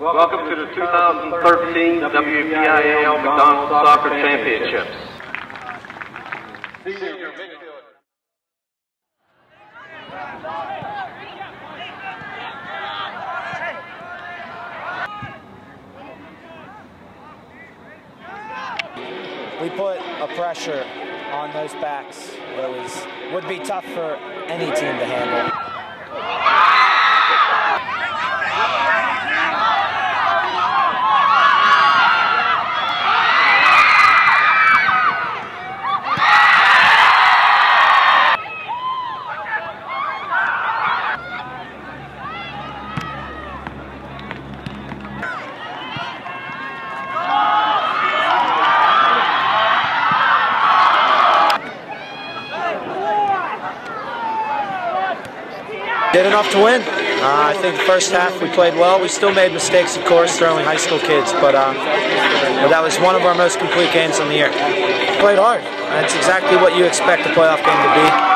Welcome to the 2013 WPIAL McDonald's Soccer Championships. We put a pressure on those backs that was would be tough for any team to handle. Did enough to win. Uh, I think the first half we played well. We still made mistakes, of course, throwing high school kids, but, uh, but that was one of our most complete games in the year. Played hard. That's exactly what you expect a playoff game to be.